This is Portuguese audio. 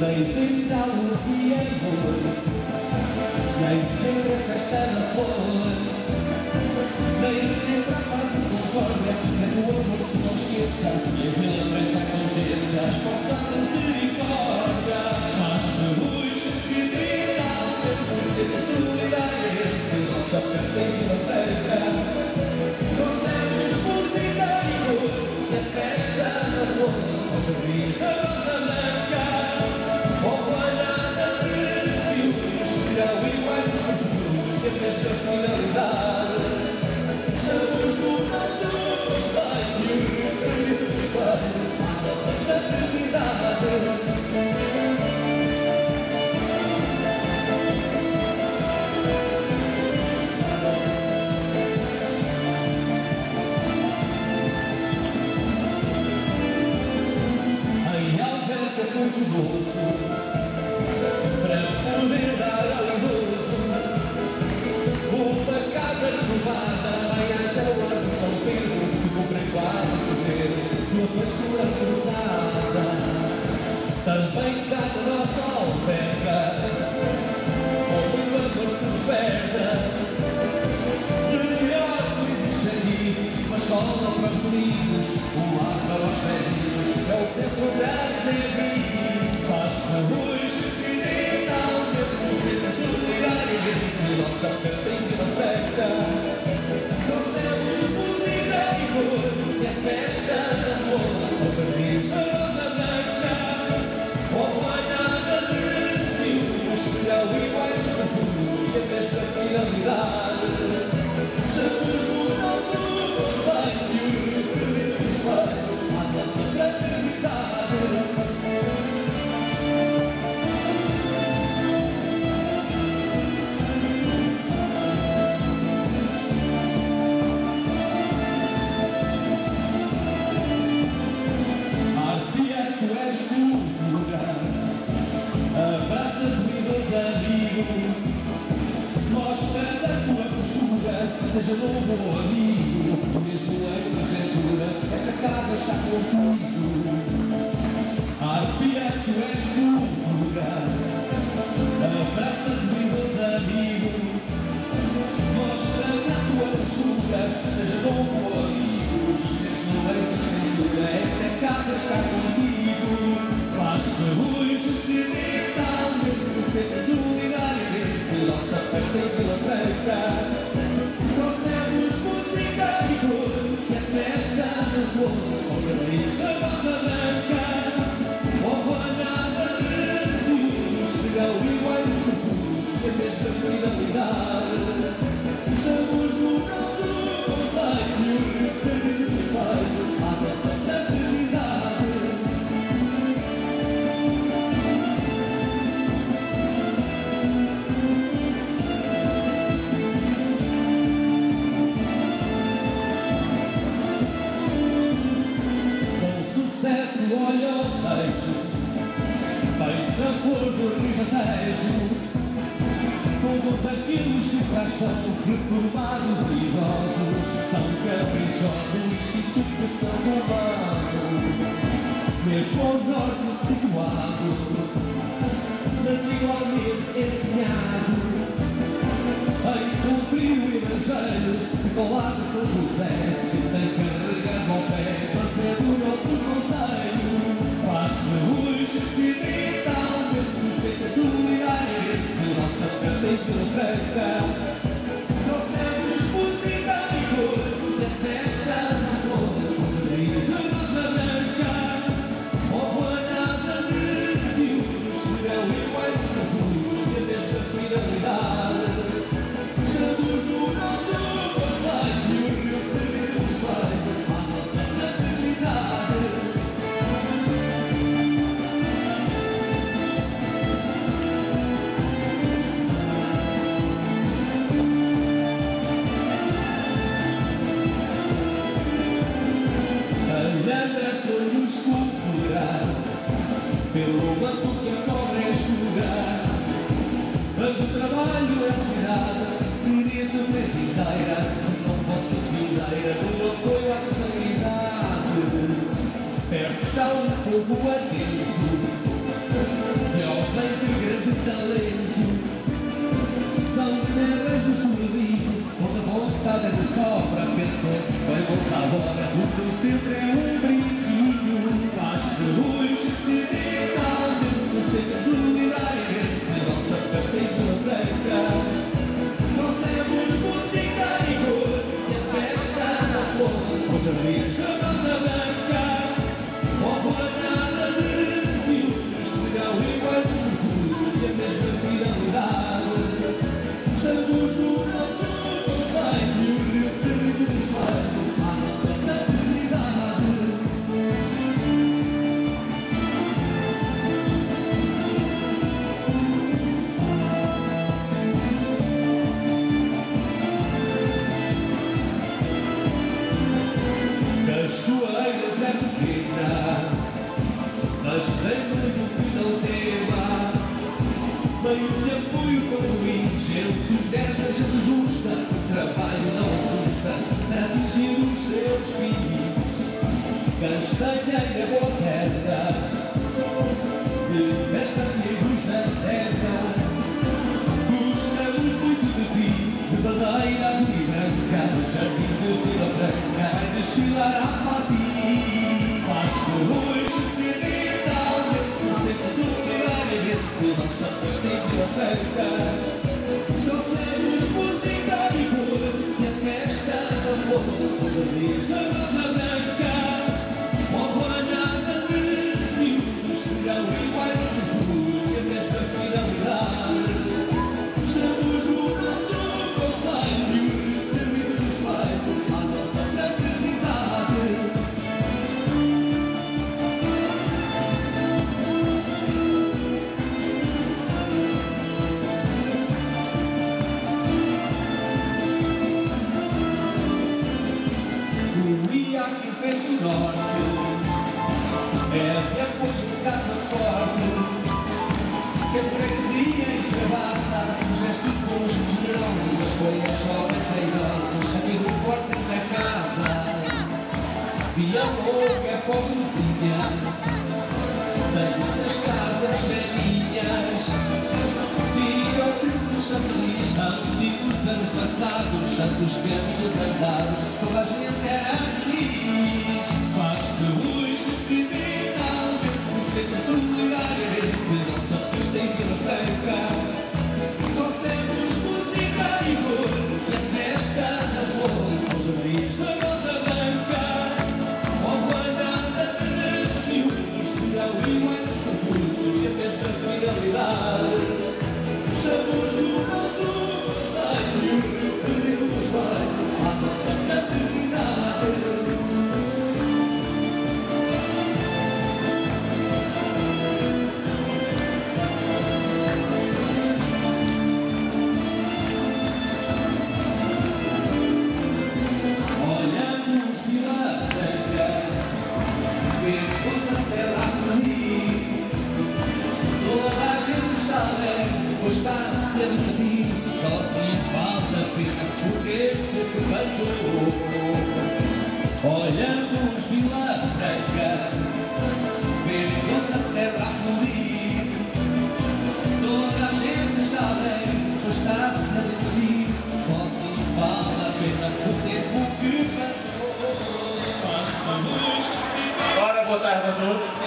Nảy sinh ra một riêng hồn. Nảy sinh ra cái trái me. take you. a os arqueiros de praça Reformados idosos São caprichosos e que são roubado Mesmo ao norte situado Mas igualmente empenhado Em cumprir o evangelho Que ao lado São José Que tem carregado ao pé Trazer o nosso conselho. Faz-se hoje se deita Ao mesmo ser left. pelo quanto que a pobre é escura Mas o trabalho é cidade Seria surpresa inteira Se não fosse fileira do apoio à sanidade Perto está um povo atento Jovens de grande talento São os terras do sorriso Onde a vontade de sobra Pensou-se bem, bom agora. O seu centro é um brinquinho Faz-se Meios de apoio concluídos, gente desta, gente justa, trabalho não assusta, a atingir os seus fins. Castanheira boa terra, de castanheiros na serra. Gostamos muito de ti, de bandeira azul e branca, jardim de Vila Branca, a desfilar a partir. Faz-se hoje festa Via louca, pobrezinha, das casas velhinhas. Via o centro chantelis, amigos anos passados, santos caminhos andados, toda a gente era feliz. Faz-se luz sentimentalmente, sempre solidariamente, nossa festa em Vila Franca. Olhamos Vila Branca, vemos a terra fluir. Toda a gente está bem, pois está a divertir. Só se fala pena o tempo que passou. Faz-me luz de Ora, boa tarde a todos.